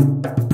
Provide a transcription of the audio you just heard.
Música